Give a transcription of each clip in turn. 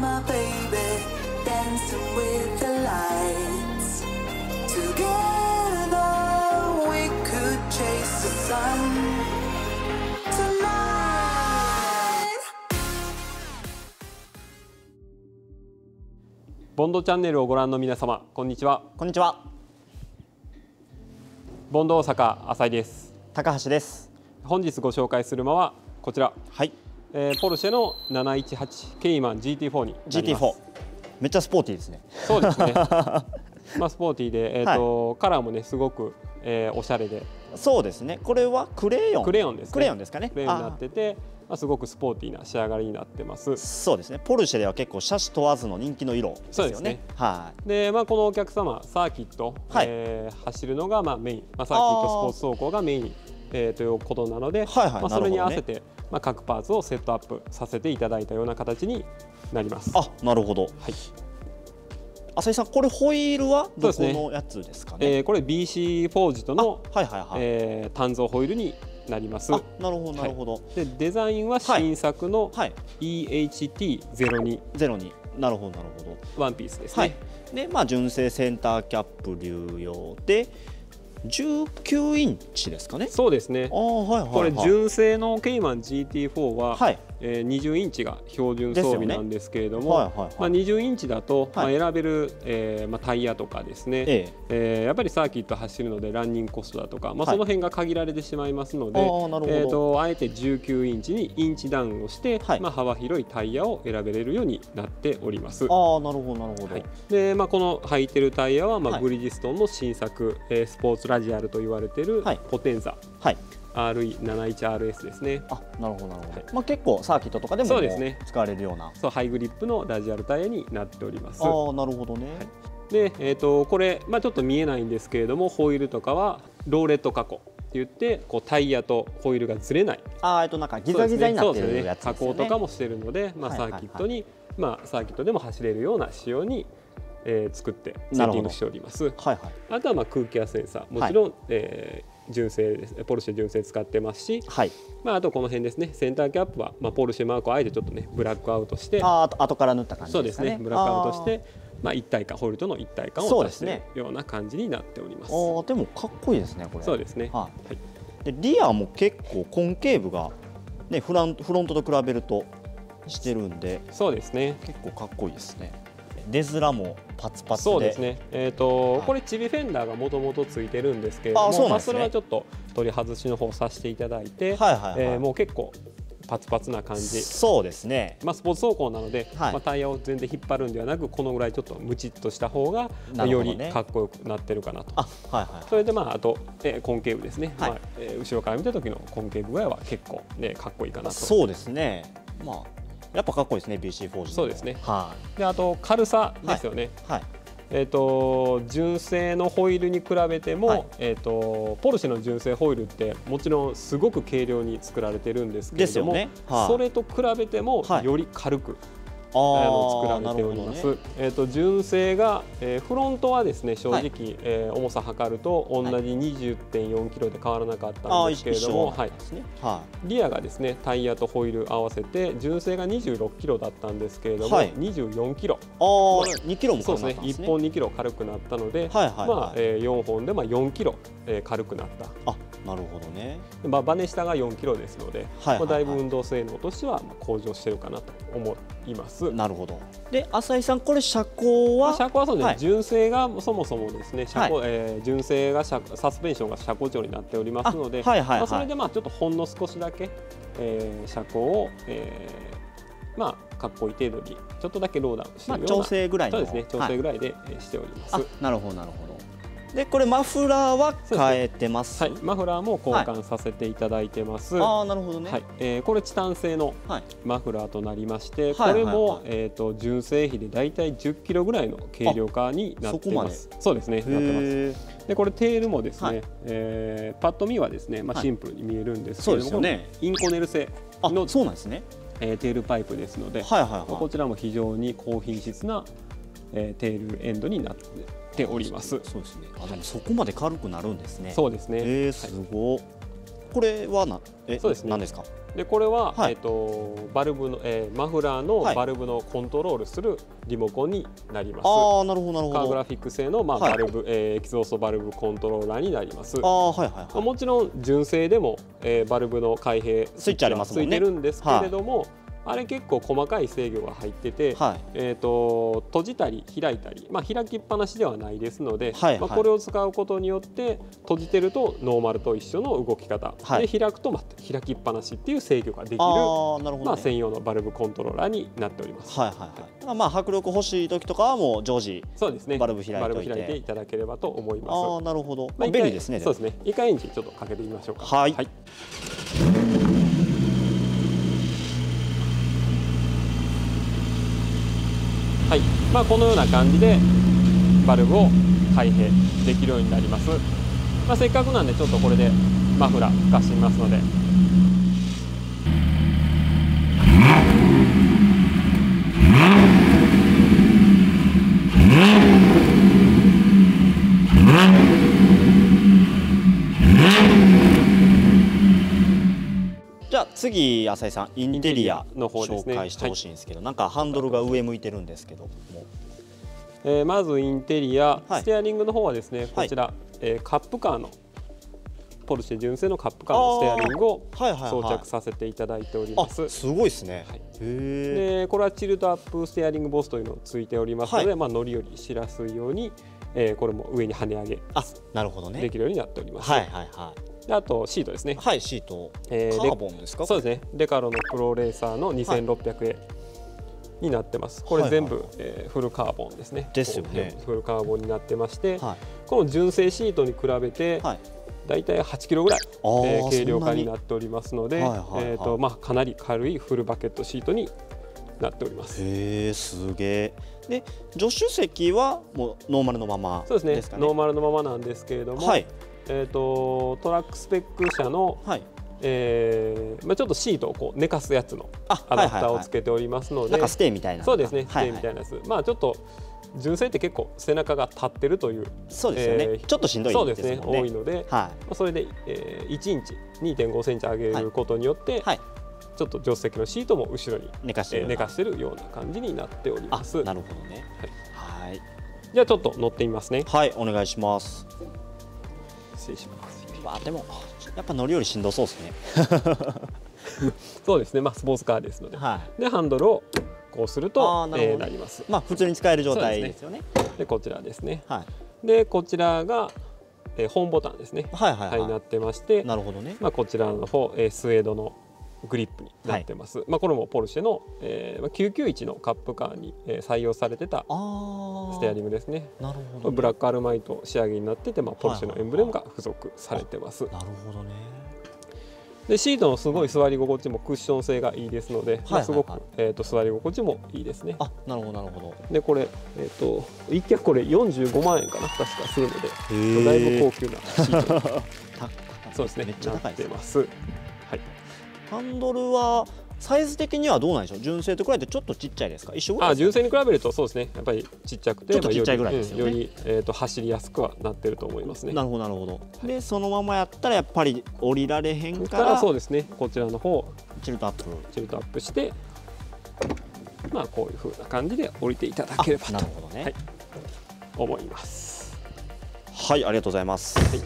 my baby, dancing with the lights. Together we could chase the sun. Tonight. ボンドチャンネルをご覧の皆様、こんにちは。こんにちは。ボンド大阪浅井です。高橋です。本日ご紹介する間はこちら。はい。えーポルシェの718ケイマン GT4 になります。GT4 めっちゃスポーティーですね。そうですね。まあスポーティーで、えーとカラーもねすごく、えーおしゃれで。そうですね。これはクレヨン。クレヨンですね。クレヨンですかね。クレヨンになっててまあ、すごくスポーティーな仕上がりになってます。そうですね。ポルシェでは結構車種問わずの人気の色ですよね。そうですね。はで、まあ、このお客様サーキット、はい。えー走るのがまあメイン、まあ、サーキットスポーツ走行がメイン、えーということなので、はいはい。まあ、それに合わせて、まあ、各パーツをセットアップさせていただいたような形になります。いあなるほど。はい。浅井さんこれホイールはどこのやつですかね？えーこれ BC フォージュトの、あはいはいはい、えー単造ホイールになります。あなるほどなるほど、でデザインは新作のはい。EHT02 ゼロになるほどなるほど。ワンピースですはい。ね。でまあ純正センターキャップ流用で19インチですかね。そうですね。はいはい、はい、これ純正のケイマン GT4 は、はいえー20インチが標準装備なんですけれども、はいはいはい。まあ、20インチだと、はい。まあ、選べる、えーまあ、タイヤとかですね、ええ。ーやっぱりサーキット走るのでランニングコストだとか、まあ、はい。その辺が限られてしまいますので、あーなるほど。えー、とあえて19インチにインチダウンをして、はい。まあ、幅広いタイヤを選べれるようになっております。ああなるほどなるほど、はい。でまあ、この履いてるタイヤは、まあはい。ブリヂストンの新作、えースポーツラジアルと言われてるはい。ポテンザはい RE71RS ですね。あなるほどなるほど、はい。まあ結構サーキットとかでもそうですね。使われるような。そうハイグリップのラジアルタイヤになっております。ああなるほどね、で、えー、とこれ、まあ、ちょっと見えないんですけれどもホイールとかはローレット加工って言ってこうタイヤとホイールがずれない。ああえっとなんかギザギザになってるやつですよね。加工とかもしてるので、まあ、サはいはいはい。ーキットに、まあ、サーキットでも走れるような仕様に、えー作ってセッティングしております。はいはい。あとはまあ空気圧センサー。もちろん、えー純正ですポルシェ純正使ってますし、はい。まあ、あとこの辺ですね。センターキャップは、まあ、ポルシェマークをあえてちょっとねブラックアウトしてあーあと後から塗った感じそうでかね。ですすね。ブラックアウトしてまあ、一体感ホイールとの一体感を出してるような感じになっております。あーあーでもかっこいいですねこれ。そうですね。ははい。い、でリアも結構コンケーブがねフランフロントと比べるとしてるんでそうですね。結構かっこいいですね出面もパツパツで。そうですね。えっ、と、はい。これチビフェンダーがもともとついてるんですけれども、あそうなんまあですね。それはちょっと取り外しの方させていただいて、はいはいはい、えーもう結構パツパツな感じ。そうですね。まあ、スポーツ走行なので、はい。まあ、タイヤを全然引っ張るんではなくこのぐらいちょっとムチっとした方が、よりかっこよくなってるかなと。あはいはい。それでまああと、えー、コンケーブですね、はい。まあえー後ろから見た時のコンケーブ具合は結構、ね、かっこいいかなと。そうですね。まあやっぱかっこいいですね BC フォージそうですね。はであと軽さですよね、い。はい。えー、と純正のホイールに比べても、はい。えー、とポルシェの純正ホイールってもちろんすごく軽量に作られてるんですけれども、ね。はい。それと比べてもはい。より軽く、のー作られております。ね。えっ、と純正が、えーフロントはですね正直、えー重さ測ると同じ20.4キロで変わらなかったあーんですけれども、はい。ね。はリアがですねタイヤとホイール合わせて純正が26キロだったんですけれども、はい。24キロ。いああ2キロもそうですね1軽くなったんですね。本2キロ軽くなったので、はいはいはいまあえー4本でまあ4キロ、えー軽くなった、あなるほどね。まあ、バネ下が4キロですので、はいはいはい。まあ、だいぶ運動性能としてはまあ向上してるかなと思います。なるほど。で浅井さんこれ車高は？まあ、車高はそうね、はい。純正がそもそもですね車高、はえー純正が車サスペンションが車高調になっておりますので、あはいはいはい。まあ、それでまあちょっとほんの少しだけ、えー車高を、えーまあかっこいい程度にちょっとだけローダウンしてまあるような、調整ぐらいの。そうですね。調整ぐらいで、えーしております。あなるほどなるほどでこれマフラーは変えてます。はい、マフラーも交換させていただいてます。はああなるほどね。い、えーこれチタン製のはい。マフラーとなりまして、はいこれも、はい。はいえっ、と純正比でだいたい10キロぐらいの軽量化になっています。そうですね、なってます。でこれテールもですね、はい。えーパッと見はですね、まあ、はい。シンプルに見えるんですけれども、ですよね。インコネル製あの、そうなんですね。えーテールパイプですので、はいはいはい。こちらも非常に高品質な、えーテールエンドになっております。そうですね。あでもそこまで軽くなるんですね。そうですね、えー、すご。いこれはなえそうですね。何ですか？でこれは、はい。えっ、とバルブの、えーマフラーのはい。バルブのコントロールするリモコンになります。ああなるほどなるほど。カーグラフィック製の、まあはい。バルブ、えーエキゾーストバルブコントローラーになります。ああはいはいはい。まあもちろん純正でも、えーバルブの開閉スイッチありますもんね。ついてるんですけれども、あれ結構細かい制御が入ってて、はい。えー、と閉じたり開いたり、まあ、開きっぱなしではないですので、はいはい。まあ、これを使うことによって閉じてるとノーマルと一緒の動き方、はい。で開くとまた開きっぱなしっていう制御ができる、ああなるほど、ね。まあ、専用のバルブコントローラーになっております。はいはいはい。まあ迫力欲しい時とかはもう常時そうですね。バルブ開いて。バルブ開いていただければと思います。ああなるほど、まあ、便利ですねそうですね。一回エンジンちょっとかけてみましょうか。はい。はい。はい。まあ、このような感じでバルブを開閉できるようになります、まあ、せっかくなんでちょっとこれでマフラー吹かしてみますので。じゃあ次浅井さんインテリアの方紹介してほしいんですけど、なんかハンドルが上向いてるんですけどもえーまずインテリア、はい。ステアリングの方はですねこちら、えーカップカーのポルシェ純正のカップカーのステアリングをはいはいはい装着させていただいております。あすごいですね、はい。でこれはチルトアップステアリングボスというのをついておりますので、はい。まあ、乗り降りしやすいように、えーこれも上に跳ね上げあなるほどね。できるようになっております。はいはいはであとシートですね。い、はいシート、えーカーボンですか？そうですね。デカロのプロレーサーの 2600A になってます。これ全部、えーフルカーボンですね。ですよね。フルカーボンになってまして、はい。この純正シートに比べて、はい。だいたい8キロぐらい、えー軽量化にななっておりますので、えーとまあ、かなり軽いフルバケットシートになっております。へえすげえで助手席はもうノーマルのままそうですね。ノーマルのままなんですけれども、はいえー、とトラックスペック車の、はい。えーまあ、ちょっとシートをこう寝かすやつのあアダプターをはいはいはいつけておりますので、なんかステーみたいな。そうですね、ステはい。ーみたいなやつ、まあちょっと純正って結構背中が立ってるというそうですよね、えーちょっとしんどいそうですね。ですもんね多いので、はい。まあ、それで、えー、1インチ2.5センチ上げることによって、はい。ちょっと助手席のシートも後ろに、寝かしてるえー寝かしてるような感じになっておりあます。なるほどね。はい。じゃあちょっと乗ってみますね。はいお願いします失礼します。まあでも。やっぱ乗り降りしんどそうですね。そうですね、まあスポーツカーですので、はい。でハンドルをこうするあとーなえーなります。まあ普通に使える状態ですよね。でこちらですね。はい。でこちらが、えー、本ボタンですね。はいはいはい、はい、なってまして、なるほどね。まあこちらの方、えースウェードのグリップになってます。まあこれもポルシェの、えーまあ、991のカップカーに、えー採用されてたステアリングですね。なるほど、ね、ブラックアルマイト仕上げになってて、まあ、ポルシェのエンブレムが付属されてます。なるほどね。でシートのすごい座り心地もクッション性がいいですので、まあ、すごく、はいえー、と座り心地もいいですね。あなるほどなるほど。でこれ、えー、と一脚これ45万円かな確かするので、へだいぶ高ー級なシート そうですね。めっちゃ高いなですってます。はいハンドルはサイズ的にはどうなんでしょう？純正と比べてちょっとちっちゃいですか？一緒ぐらい純正に比べるとそうですね。やっぱりちっちゃくてちょっとちっちゃいぐらいですよね。まあより,、えー、と走りやすくはなってると思いますね。なるほど。なるほどでそのままやったらやっぱり降りられへんかかららそうですね。こちらの方チルトアップ。チルトアップしてまあこういう風な感じで降りていただければあなとるほどね。はい。思います。はい、ありがとうございます、はい、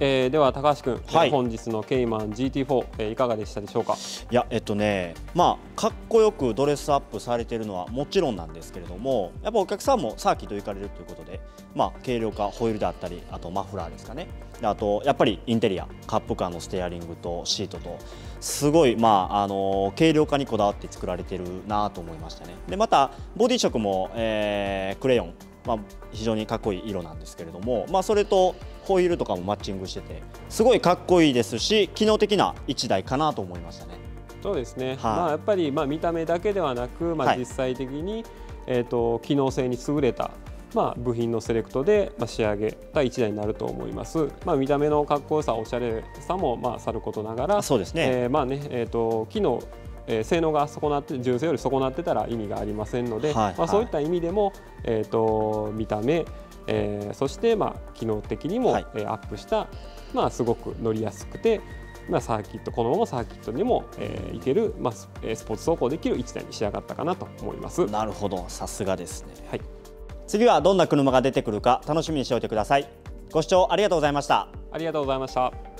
えー、では高橋君、はい。本日のケイマン GT4、えー、いかがでしたでしょうか？いやえっとねまあかっこよくドレスアップされてるのはもちろんなんですけれどもやっぱお客さんもサーキット行かれるということでまあ軽量化ホイールであったりあとマフラーですかね。であとやっぱりインテリアカップカーのステアリングとシートとすごいまああの軽量化にこだわって作られてるなと思いましたね。でまたボディ色も、えークレヨンまあ、非常にかっこいい色なんですけれども、まあ、それとホイールとかもマッチングしててすごいかっこいいですし機能的な1台かなと思いましたね。そうですね、はい。まあ、やっぱりまあ見た目だけではなく、まあ、はい。実際的に、えー、と機能性に優れた、まあ、部品のセレクトで、まあ、仕上げた1台になると思います、まあ、見た目のかっこよさおしゃれさもまあさることながらそうですね、えーまあねえー、と機能えー性能が損なって純正より損なってたら意味がありませんので、はいまあ、はいそういった意味でも、えー、と見た目、えーそして、まあ、機能的にも、はい。えーアップした、まあ、すごく乗りやすくて、まあ、サーキットこのままサーキットにも、えー、いける、まあスポーツ走行できる1台に仕上がったかなと思います。なるほど。さすがですね、はい、次はどんな車が出てくるか楽しみにしておいてください。ご視聴ありがとうございました。ありがとうございました。